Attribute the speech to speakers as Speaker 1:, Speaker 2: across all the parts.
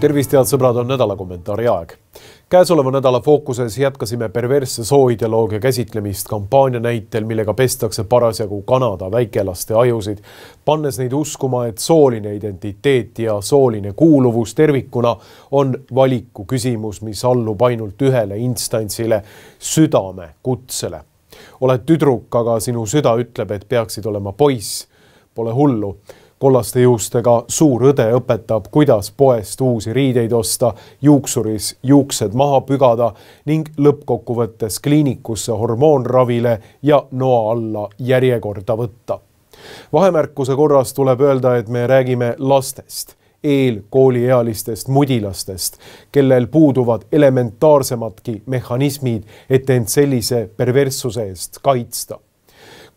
Speaker 1: tervist, head sõbrad, on nädala kommentaari aeg. käesoleva nädala fookuses jätkasime perversse sooideoloogia käsitlemist kampaania näitel, millega pestakse parasjagu Kanada väikelaste ajusid, pannes neid uskuma, et sooline identiteet ja sooline kuuluvus tervikuna on valiku küsimus, mis allub ainult ühele instantsile, südame kutsele. oled tüdruk, aga sinu süda ütleb, et peaksid olema poiss, pole hullu kollaste juustega suur õde õpetab, kuidas poest uusi riideid osta, juuksuris juuksed maha pügada ning lõppkokkuvõttes kliinikusse hormoonravile ja noa alla järjekorda võtta. vahemärkuse korras tuleb öelda, et me räägime lastest eelkooliealistest mudilastest, kellel puuduvad elementaarsemadki mehhanismid, et end sellise perverssuse eest kaitsta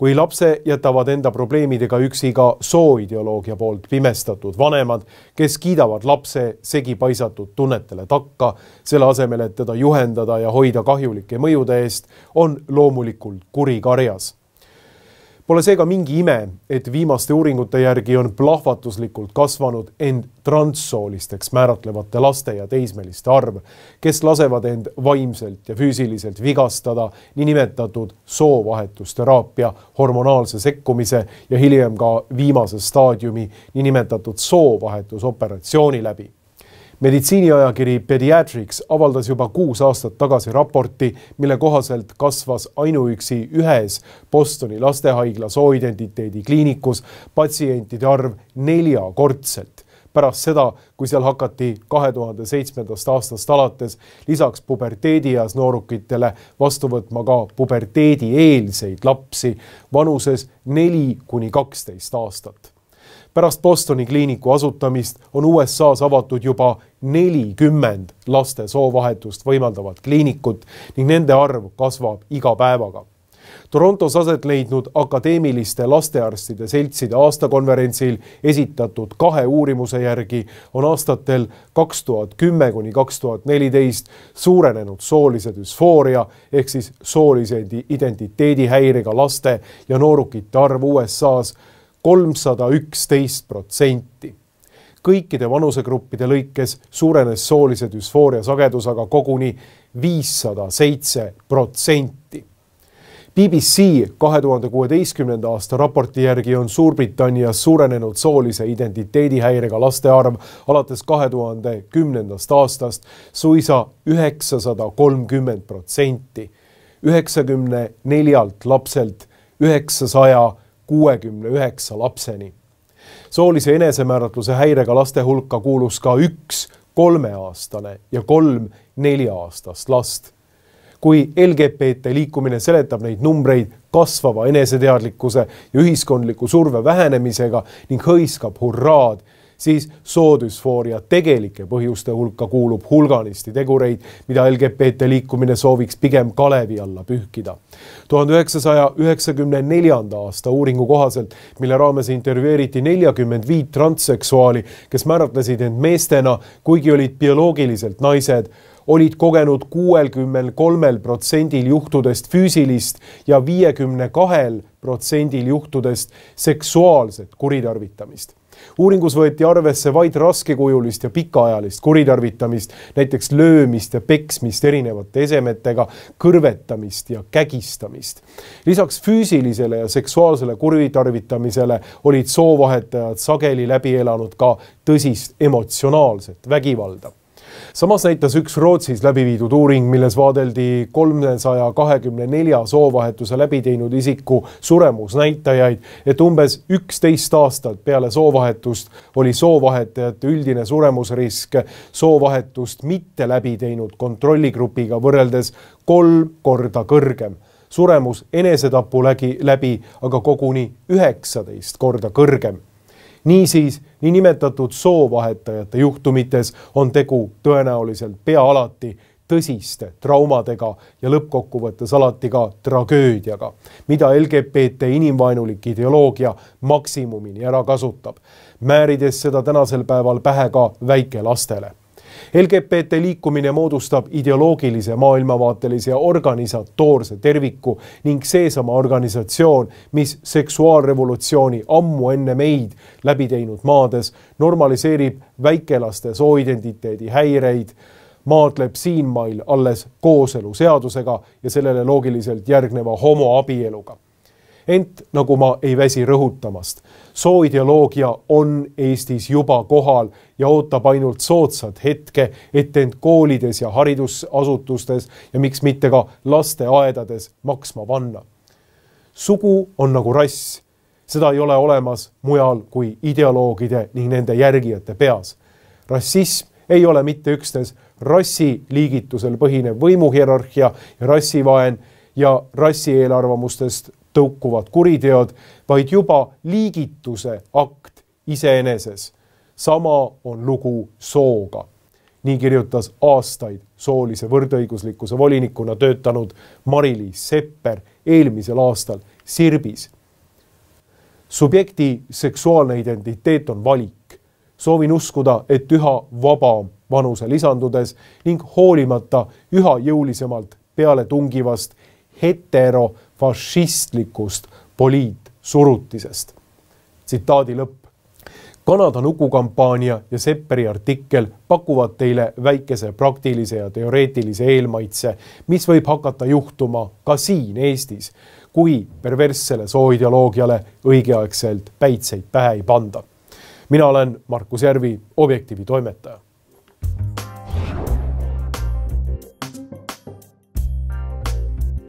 Speaker 1: kui lapse jätavad enda probleemidega üksi ka sooideoloogia poolt pimestatud vanemad, kes kiidavad lapse segi paisatud tunnetele takka, selle asemel, et teda juhendada ja hoida kahjulike mõjude eest, on loomulikult kuri karjas Pole seega mingi ime, et viimaste uuringute järgi on plahvatuslikult kasvanud end transsoolisteks määratlevate laste ja teismeliste arv, kes lasevad end vaimselt ja füüsiliselt vigastada niinimetatud soovahetusteraapia, hormonaalse sekkumise ja hiljem ka viimase staadiumi niinimetatud soovahetusoperatsiooni läbi meditsiiniajakiri Pediatrics avaldas juba kuus aastat tagasi raporti, mille kohaselt kasvas ainuüksi ühes Bostoni lastehaigla sooidentiteedi kliinikus patsientide arv neljakordselt. Pärast seda, kui seal hakati kahe tuhande seitsmendast aastast alates lisaks puberteedieas noorukitele vastu võtma ka puberteedieelseid lapsi vanuses neli kuni kaksteist aastat pärast Bostoni kliiniku asutamist on USA-s avatud juba nelikümmend laste soovahetust võimaldavat kliinikut ning nende arv kasvab iga päevaga. Torontos aset leidnud akadeemiliste lastearstide seltside aastakonverentsil esitatud kahe uurimuse järgi on aastatel kaks tuhat kümme kuni kaks tuhat neliteist suurenenud soolise düsfooria ehk siis soolise identiteedihäirega laste ja noorukite arv USA-s kolmsada üksteist protsenti. kõikide vanusegruppide lõikes suurenes soolise düsfooria sagedus aga koguni viissada seitse protsenti. BBC kahe tuhande kuueteistkümnenda aasta raporti järgi on Suurbritannias suurenenud soolise identiteedihäirega laste arv alates kahe tuhande kümnendast aastast suisa üheksasada kolmkümmend protsenti, üheksakümne neljalt lapselt üheksasaja kuuekümne üheksa lapseni. soolise enesemääratluse häirega laste hulka kuulus ka üks kolmeaastane ja kolm nelja-aastast last. kui LGBT liikumine seletab neid numbreid kasvava eneseteadlikkuse ja ühiskondliku surve vähenemisega ning hõiskab hurraad siis soodüsfooria tegelike põhjuste hulka kuulub hulganisti tegureid, mida LGBT liikumine sooviks pigem kalevi alla pühkida. tuhande üheksasaja üheksakümne neljanda aasta uuringu kohaselt, mille raames intervjueeriti neljakümmend viit transseksuaali, kes määratlesid end meestena, kuigi olid bioloogiliselt naised olid kogenud kuuekümnel kolmel protsendil juhtudest füüsilist ja viiekümne kahel protsendil juhtudest seksuaalset kuritarvitamist uuringus võeti arvesse vaid raskekujulist ja pikaajalist kuritarvitamist, näiteks löömist ja peksmist erinevate esemetega, kõrvetamist ja kägistamist. lisaks füüsilisele ja seksuaalsele kuritarvitamisele olid soovahetajad sageli läbi elanud ka tõsist emotsionaalset vägivalda samas näitas üks Rootsis läbi viidud uuring, milles vaadeldi kolmesaja kahekümne nelja soovahetuse läbi teinud isiku suremusnäitajaid, et umbes üksteist aastat peale soovahetust oli soovahetajate üldine suremusrisk soovahetust mitte läbi teinud kontrolligrupiga võrreldes kolm korda kõrgem. Suremus enesetapu läbi, läbi aga koguni üheksateist korda kõrgem niisiis, niinimetatud soovahetajate juhtumites on tegu tõenäoliselt pea alati tõsiste traumadega ja lõppkokkuvõttes alati ka tragöödiaga, mida LGBT inimvaenulik ideoloogia maksimumini ära kasutab, määrides seda tänasel päeval pähe ka väikelastele LGBT liikumine moodustab ideoloogilise, maailmavaatelise ja organisatoorse terviku ning seesama organisatsioon, mis seksuaalrevolutsiooni ammu enne meid läbi teinud maades normaliseerib väikelaste sooidentiteedi häireid, maadleb siinmail alles kooseluseadusega ja sellele loogiliselt järgneva homoabieluga ent nagu ma ei väsi rõhutamast, sooideoloogia on Eestis juba kohal ja ootab ainult soodsat hetke, et end koolides ja haridusasutustes ja miks mitte ka lasteaedades maksma panna. sugu on nagu rass, seda ei ole olemas mujal kui ideoloogide ning nende järgijate peas. rassism ei ole mitte üksnes rassiliigitusel põhinev võimuhierarhia ja rassivaen ja rassi eelarvamustest tõukuvad kuriteod, vaid juba liigituse akt iseeneses. sama on lugu sooga. nii kirjutas aastaid soolise võrdõiguslikkuse volinikuna töötanud Mari-Liis Sepper eelmisel aastal Sirbis. subjekti seksuaalne identiteet on valik. soovin uskuda, et üha vabam vanuse lisandudes ning hoolimata üha jõulisemalt peale tungivast heterofašistlikust poliitsurutisest. tsitaadi lõpp. Kanada nukukampaania ja Sepperi artikkel pakuvad teile väikese praktilise ja teoreetilise eelmaitse, mis võib hakata juhtuma ka siin Eestis, kui perverssele sooideoloogiale õigeaegselt päitseid pähe ei panda. mina olen Markus Järvi, Objektiivi toimetaja.